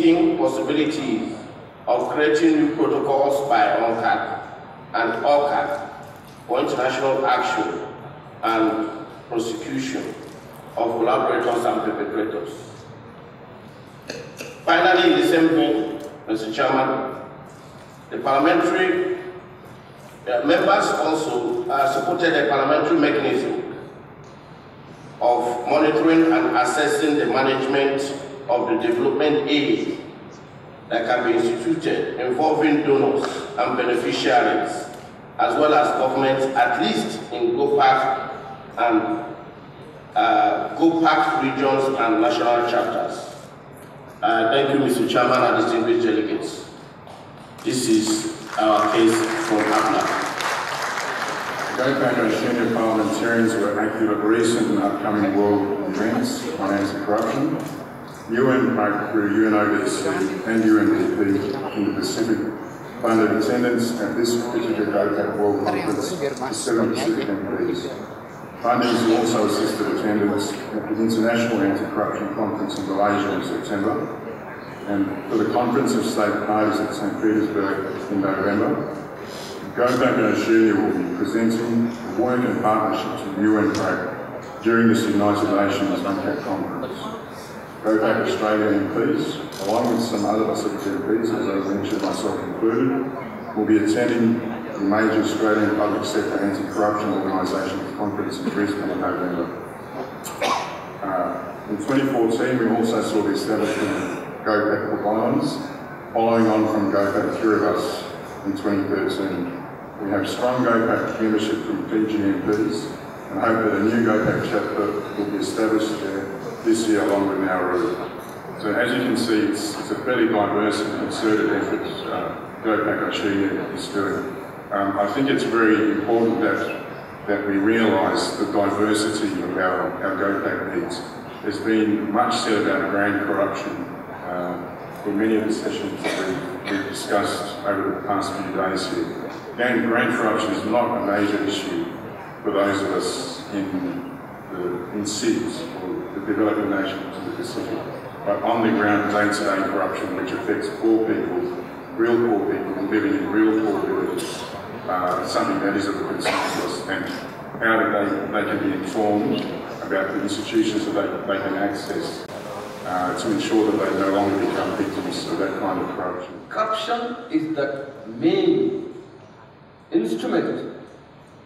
seeking possibilities of creating new protocols by UNCTAD and OCAD for international action and prosecution of collaborators and perpetrators. Finally, in the same vein, Mr. Chairman, the parliamentary uh, members also uh, supported a parliamentary mechanism of monitoring and assessing the management of the development aid that can be instituted involving donors and beneficiaries, as well as governments, at least in GOPAC and uh, GOPAC regions and national chapters. Uh, thank you, Mr. Chairman and distinguished delegates. This is our case from APNA. GOPAC and senior parliamentarians were active at recent and upcoming world events on anti-corruption. UN through UNODC and UNDP in the Pacific funded attendance at this particular GOPAC World Conference for seven Pacific MPs. Fundings also assisted attendance at the International Anti-Corruption Conference in Malaysia in September and for the Conference of State Parties at St Petersburg in November. GOPAC and Australia will be presenting the work and partnerships with UN during this United Nations UNCAC Conference. GOPAC Australia MPs, along with some other Pacific MPs, as I mentioned myself included, will be attending the major Australian public sector anti-corruption organisation conference in Brisbane in November. Uh, in 2014, we also saw the establishment of GOPAC Violence, following on from GOPAC Kiribati in 2013. We have strong GOPAC membership from Fiji MPs and hope that a new GOPAC chapter will be established there this year along with Nauru. So as you can see, it's, it's a fairly diverse and concerted effort uh, Australia is doing. Um, I think it's very important that that we realise the diversity of our, our GOPAC needs. There's been much said about grand corruption uh, in many of the sessions that we've, we've, discussed over the past few days here. Again, grand corruption is not a major issue for those of us in the in cities the nations of the Pacific, but on the ground day-to-day corruption which affects poor people, real poor people living in real poor villages uh, something that is of concern to us and how do they, they can be informed about the institutions that they, they can access uh, to ensure that they no longer become victims of that kind of corruption. Corruption is the main instrument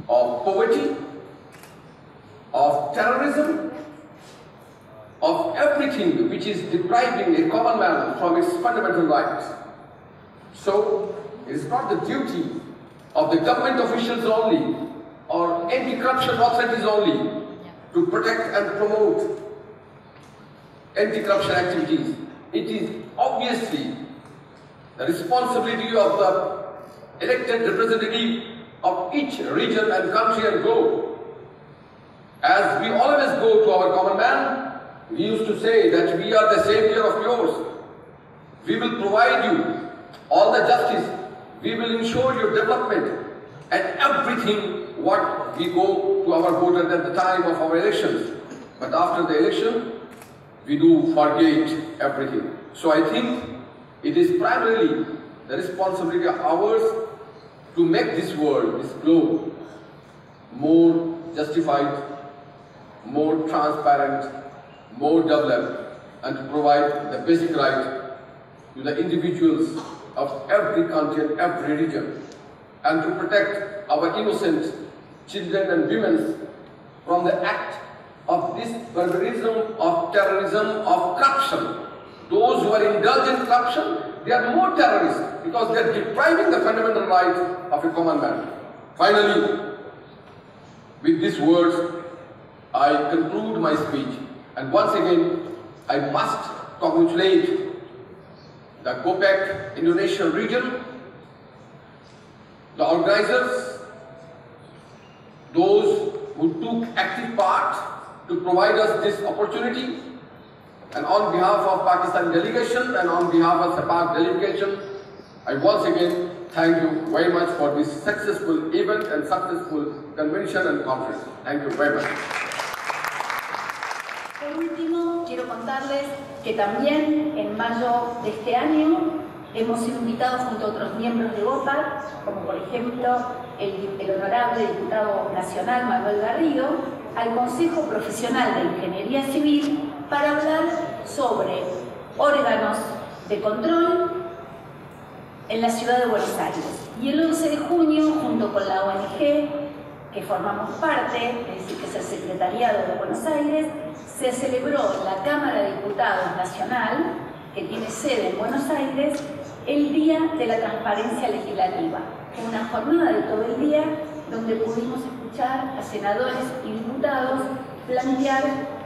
of poverty, of terrorism, of everything which is depriving a common man from his fundamental rights. So, it is not the duty of the government officials only or anti-corruption authorities only to protect and promote anti-corruption activities. It is obviously the responsibility of the elected representative of each region and country and globe. As we always go to our common man, we used to say that we are the savior of yours. We will provide you all the justice we will ensure your development and everything what we go to our voters at the time of our elections. But after the election, we do forget everything. So I think it is primarily the responsibility of ours to make this world, this globe, more justified, more transparent, more developed, and to provide the basic right to the individuals of every country and every region and to protect our innocent children and women from the act of this barbarism, of terrorism, of corruption. Those who are indulged in corruption, they are more terrorists because they are depriving the fundamental rights of a common man. Finally, with these words, I conclude my speech and once again, I must congratulate the GOPAC Indonesian region, the organizers, those who took active part to provide us this opportunity, and on behalf of Pakistan delegation and on behalf of the Pak delegation, I once again Thank you very much for this successful event and successful convention and conference. Thank you very much. Por último, quiero contarles que también en mayo de este año hemos sido invitados junto a otros miembros de GOPAC, como por ejemplo el, el honorable diputado nacional Manuel Garrido, al Consejo Profesional de Ingeniería Civil para hablar sobre órganos de control en la ciudad de Buenos Aires. Y el 11 de junio, junto con la ONG, que formamos parte, es decir, que es el Secretariado de Buenos Aires, se celebró la Cámara de Diputados Nacional, que tiene sede en Buenos Aires, el Día de la Transparencia Legislativa. Una jornada de todo el día donde pudimos escuchar a senadores y diputados plantear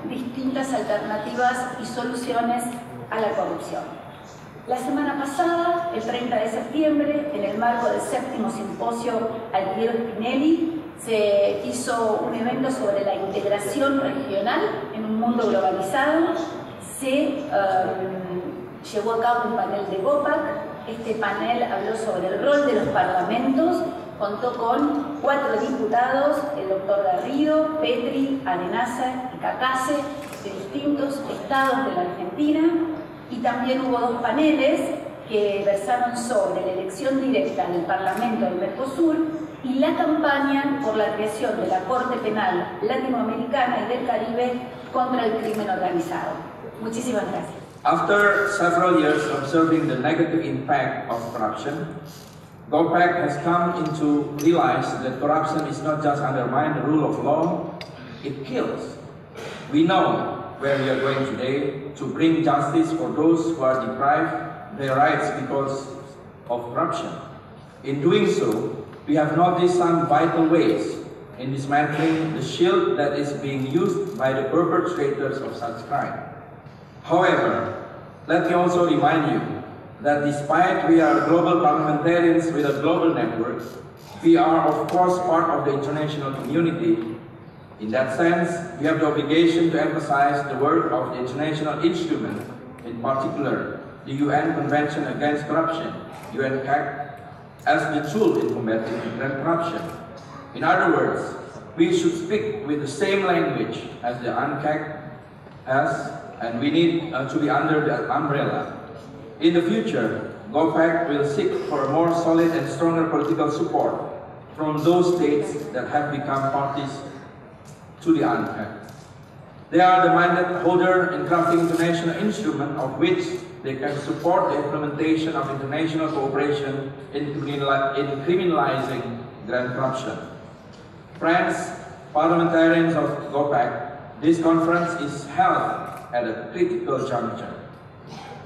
distintas alternativas y soluciones a la corrupción. La semana pasada, el 30 de septiembre, en el marco del séptimo simposio Altiero Spinelli, se hizo un evento sobre la integración regional en un mundo globalizado. Se um, llevó a cabo un panel de GOPAC. Este panel habló sobre el rol de los parlamentos. Contó con cuatro diputados, el doctor Garrido, Petri, Arenaza y Cacase, de distintos estados de la Argentina. Y también hubo dos paneles que versaron sobre la elección directa del Parlamento del Mercosur y la campaña por la creación de la Corte Penal Latinoamericana y del Caribe contra el crimen organizado. Muchísimas gracias. After several years observing the negative impact of corruption, GOPAC has come into realize that corruption is not just undermine the rule of law, it kills. We know where we are going today to bring justice for those who are deprived their rights because of corruption. In doing so, we have noticed some vital ways in dismantling the shield that is being used by the perpetrators of such crime. However, let me also remind you that despite we are global parliamentarians with a global network, we are of course part of the international community. In that sense, we have the obligation to emphasize the work of the international instrument, in particular the UN Convention Against Corruption, UNCAC, as the tool in combating corruption. In other words, we should speak with the same language as the UNCAC has, and we need uh, to be under the umbrella. In the future, GOPAC will seek for more solid and stronger political support from those states that have become parties to the UNCAC. They are the mandate holder in crafting international instrument of which they can support the implementation of international cooperation in, in criminalizing grand corruption. Friends, parliamentarians of GOPAC, this conference is held at a critical juncture.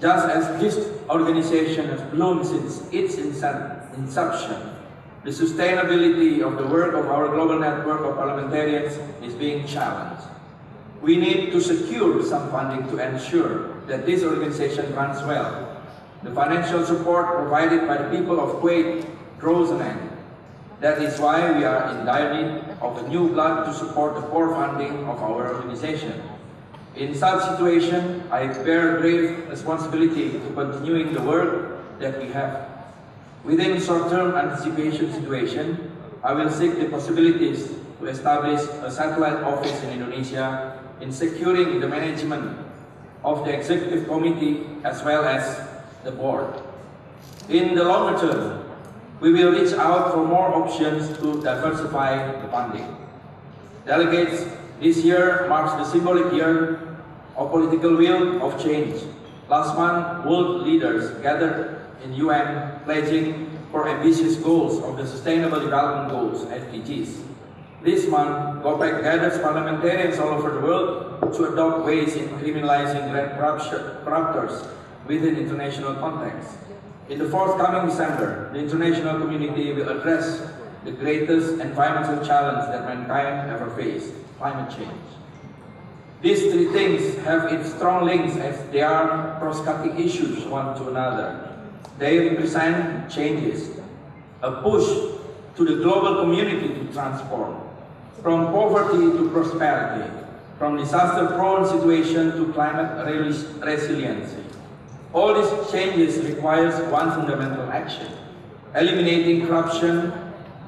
Just as this organization has bloomed since its inception, the sustainability of the work of our global network of parliamentarians is being challenged. We need to secure some funding to ensure that this organization runs well. The financial support provided by the people of Kuwait draws an end. That is why we are in dire need of a new blood to support the core funding of our organization. In such situation, I bear grave responsibility to continuing the work that we have. Within short-term anticipation situation, I will seek the possibilities to establish a satellite office in Indonesia in securing the management of the executive committee as well as the board. In the longer term, we will reach out for more options to diversify the funding. Delegates, this year marks the symbolic year of political will of change. Last month, world leaders gathered in UN pledging for ambitious goals of the Sustainable Development Goals, SDGs. This month, GOPAC gathers parliamentarians all over the world to adopt ways in criminalizing corruptors within international context. In the forthcoming December, the international community will address the greatest environmental challenge that mankind ever faced, climate change. These three things have its strong links as they are cross-cutting issues one to another. They represent changes, a push to the global community to transform, from poverty to prosperity, from disaster-prone situation to climate resiliency. All these changes requires one fundamental action, eliminating corruption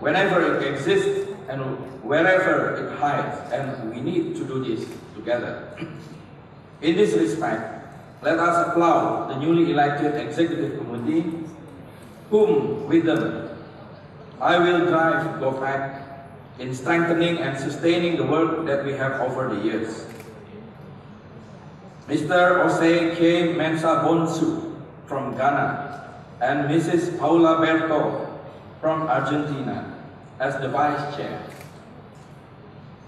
whenever it exists and wherever it hides, and we need to do this together. In this respect, let us applaud the newly elected executive committee, whom with them I will drive GOPAC in strengthening and sustaining the work that we have over the years. Mr. Jose K. Mensah Bonsu from Ghana and Mrs. Paula Bertol from Argentina as the Vice Chair.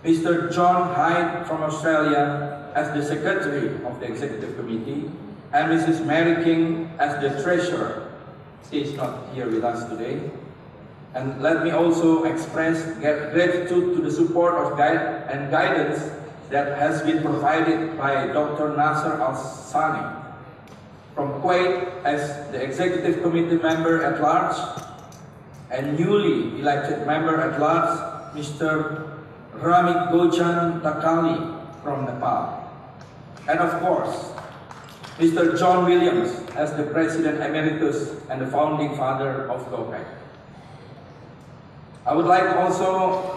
Mr. John Hyde from Australia as the Secretary of the Executive Committee and Mrs. Mary King as the Treasurer. She is not here with us today. And let me also express gratitude to the support of guide and guidance that has been provided by Dr. Nasser Al-Sani from Kuwait as the Executive Committee member at large and newly elected member at large, Mr. Ramit Gojan Takali from Nepal. And of course, Mr. John Williams as the President Emeritus and the founding father of GOPAC. I would like also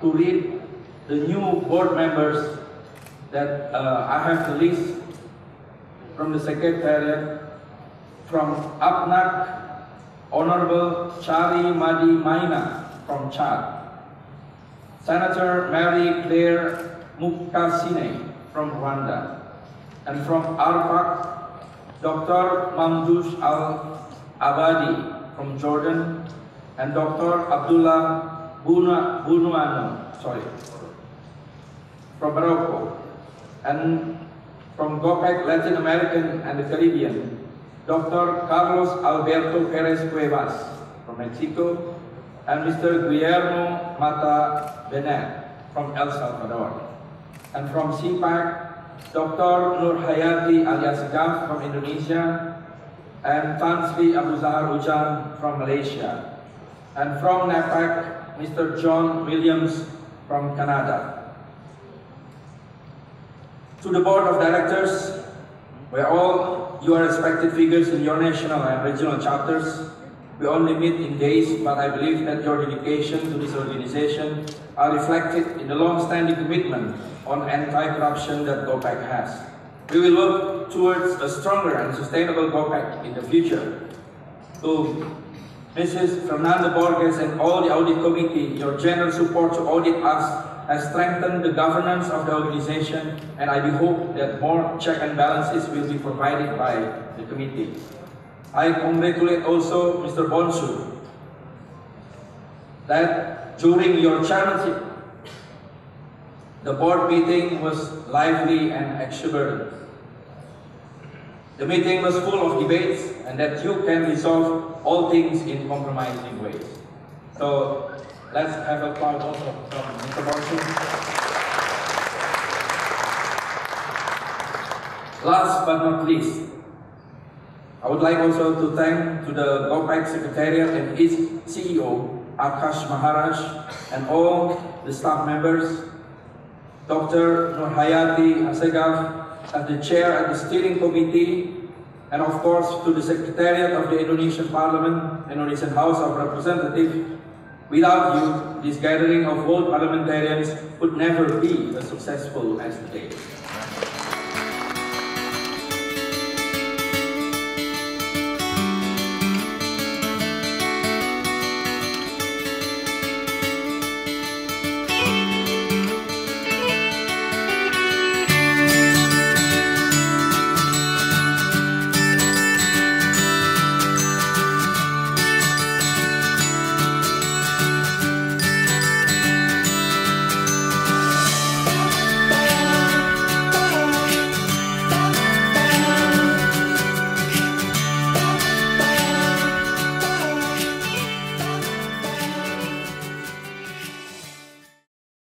to read the new board members that uh, I have the list from the Secretariat from APNAC, Honorable Chari Madi Maina from Chad, Senator Mary Claire Mukasine from Rwanda, and from ARPAC, Dr. Mamdoush Al-Abadi from Jordan, and Dr. Abdullah Bunuanu, sorry, from Morocco, and from GOPEC Latin American and the Caribbean, Dr. Carlos Alberto Perez Cuevas from Mexico, and Mr. Guillermo Mata Benet from El Salvador. And from CPAC, Dr. Nur Hayati alias Gaf from Indonesia, and Tan Sri Abu Zahar Ujan from Malaysia. And from NAPAC, Mr. John Williams from Canada. To the Board of Directors, where all you are respected figures in your national and regional chapters, we only meet in days, but I believe that your dedication to this organization are reflected in the long-standing commitment on anti-corruption that GOPAC has. We will work towards a stronger and sustainable GOPAC in the future. To Mrs. Fernanda Borges and all the audit committee, your general support to audit us has strengthened the governance of the organization and I do hope that more check and balances will be provided by the committee. I congratulate also Mr. Bonsu that during your chairmanship, the board meeting was lively and exuberant. The meeting was full of debates and that you can resolve all things in compromising ways. So let's have a applause also from Mr. Bonsu. Last but not least, I would like also to thank to the GOPAC Secretariat and its CEO, Akaash Maharaj, and all the staff members, Dr. Nurhayati Assegaf, as the chair of the steering committee, and of course to the Secretariat of the Indonesian Parliament, Indonesian House of Representatives. Without you, this gathering of world parliamentarians would never be as successful as today.